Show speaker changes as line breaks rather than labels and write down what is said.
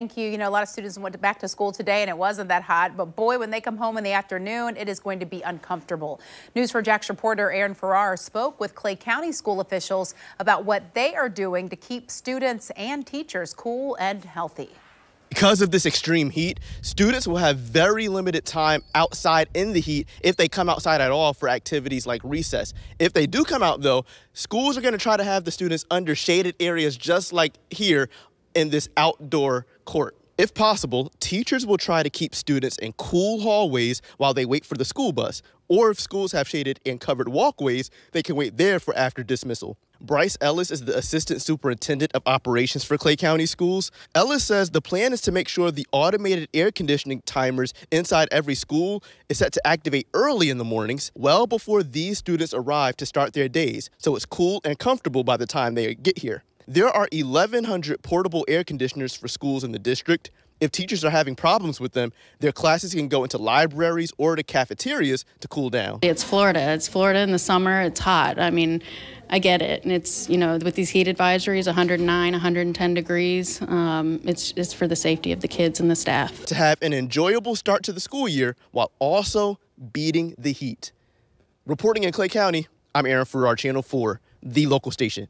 Thank you. You know, a lot of students went back to school today and it wasn't that hot, but boy, when they come home in the afternoon, it is going to be uncomfortable. News4JAX reporter Aaron Farrar spoke with Clay County school officials about what they are doing to keep students and teachers cool and healthy.
Because of this extreme heat, students will have very limited time outside in the heat if they come outside at all for activities like recess. If they do come out though, schools are going to try to have the students under shaded areas just like here in this outdoor court. If possible, teachers will try to keep students in cool hallways while they wait for the school bus. Or if schools have shaded and covered walkways, they can wait there for after dismissal. Bryce Ellis is the Assistant Superintendent of Operations for Clay County Schools. Ellis says the plan is to make sure the automated air conditioning timers inside every school is set to activate early in the mornings, well before these students arrive to start their days, so it's cool and comfortable by the time they get here. There are 1,100 portable air conditioners for schools in the district. If teachers are having problems with them, their classes can go into libraries or to cafeterias to cool down.
It's Florida. It's Florida in the summer. It's hot. I mean, I get it. And it's, you know, with these heat advisories, 109, 110 degrees, um, it's, it's for the safety of the kids and the staff.
To have an enjoyable start to the school year while also beating the heat. Reporting in Clay County, I'm Aaron Farrar, Channel 4, the local station.